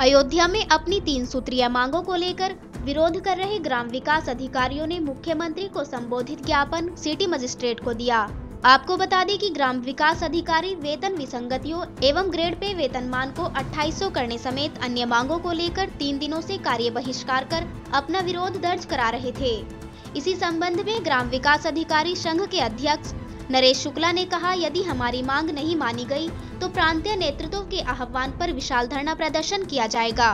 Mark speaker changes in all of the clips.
Speaker 1: अयोध्या में अपनी तीन सूत्रीय मांगों को लेकर विरोध कर रहे ग्राम विकास अधिकारियों ने मुख्यमंत्री को संबोधित ज्ञापन सिटी मजिस्ट्रेट को दिया। आपको बता दें कि ग्राम विकास अधिकारी वेतन विसंगतियों एवं ग्रेड पे वेतनमान को 2800 करने समेत अन्य मांगों को लेकर तीन दिनों से कार्य बहिष्कार कर अपना विरोध दर्ज करा रहे थे। इसी संबंध में ग्राम विकास अधिकारी संघ के अध्यक्ष नरेश शुक्ला ने कहा, यदि हमारी मांग नहीं मानी गई तो प्रांतीय नेतृत्व के आह्वान पर विशाल धरना प्रदर्शन किया जाएगा।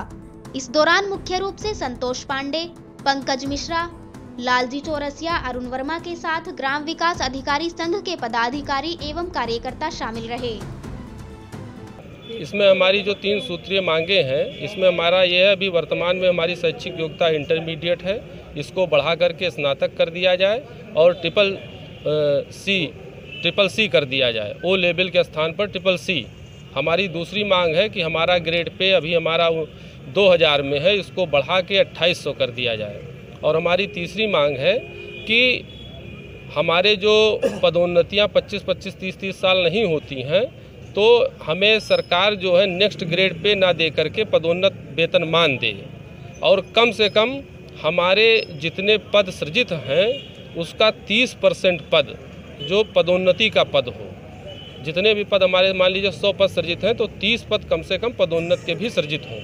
Speaker 1: इस दौरान मुख्य रूप से संतोष पांडे, पंकज मिश्रा, लालजी चौरसिया, अरुण वर्मा के साथ ग्राम विकास अधिकारी संघ के पदाधिकारी एवं कार्यकर्ता शामिल रहे।
Speaker 2: इसमें हमारी जो तीन सूत्रीय मांगे हैं, इसमें हमारा ये है, अभी वर्तमान में हमारी शैक्षिक योग्यता इंटरमीडिएट है। इसको बढ़ा करके स्नातक कर दिया जाए और ट्रिपल सी ट्रिपल सी कर दिया जाए। ओ लेवल के स्थान पर ट्रिपल सी हमारी दूसरी मांग है कि हमारा ग्रेड पे अभी हमारा 2000 में है, इसको बढ़ा के 2800 कर दिया जाए। और हमारी तीसरी मांग है कि हमारे जो पदोन्नतियाँ 25 25 30 30 साल नहीं होती हैं तो हमें सरकार जो है नेक्स्ट ग्रेड पे ना दे करके पदोन्नत वेतन मान दे। और कम से कम हमारे जितने पद सृजित हैं, उसका 30 परसेंट पद जो पदोन्नति का पद हो। जितने भी पद हमारे, मान लीजिए सौ पद सर्जित हैं तो 30 पद कम से कम पदोन्नत के भी सर्जित हों।